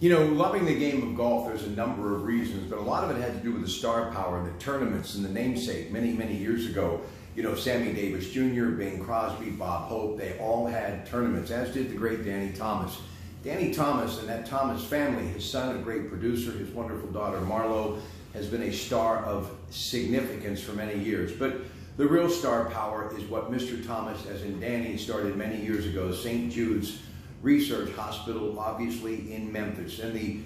You know, loving the game of golf, there's a number of reasons, but a lot of it had to do with the star power and the tournaments and the namesake. Many, many years ago, you know, Sammy Davis Jr., Bing Crosby, Bob Hope, they all had tournaments, as did the great Danny Thomas. Danny Thomas and that Thomas family, his son, a great producer, his wonderful daughter Marlo, has been a star of significance for many years. But the real star power is what Mr. Thomas, as in Danny, started many years ago, St. Jude's Research Hospital, obviously in Memphis. And the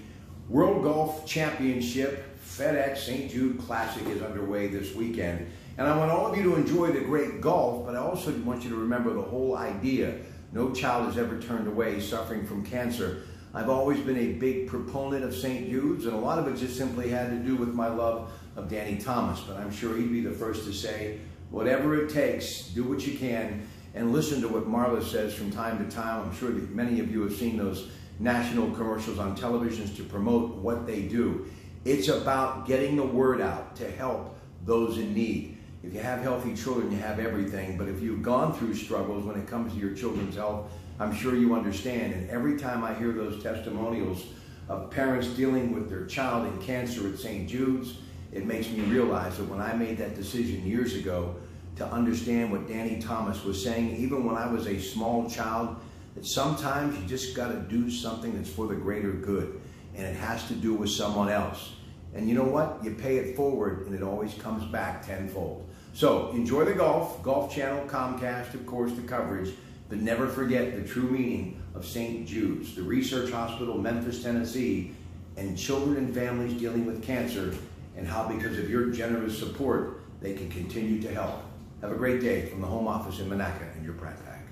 World Golf Championship FedEx St. Jude Classic is underway this weekend. And I want all of you to enjoy the great golf, but I also want you to remember the whole idea. No child is ever turned away suffering from cancer. I've always been a big proponent of St. Jude's, and a lot of it just simply had to do with my love of Danny Thomas. But I'm sure he'd be the first to say, whatever it takes, do what you can and listen to what Marlo says from time to time. I'm sure that many of you have seen those national commercials on televisions to promote what they do. It's about getting the word out to help those in need. If you have healthy children, you have everything. But if you've gone through struggles when it comes to your children's health, I'm sure you understand. And every time I hear those testimonials of parents dealing with their child in cancer at St. Jude's, it makes me realize that when I made that decision years ago to understand what Danny Thomas was saying, even when I was a small child, that sometimes you just got to do something that's for the greater good, and it has to do with someone else. And you know what? You pay it forward, and it always comes back tenfold. So enjoy the golf, Golf Channel, Comcast, of course, the coverage, but never forget the true meaning of St. Jude's, the research hospital, Memphis, Tennessee, and children and families dealing with cancer, and how because of your generous support, they can continue to help. Have a great day from the home office in Manaca and your Pratte Pack.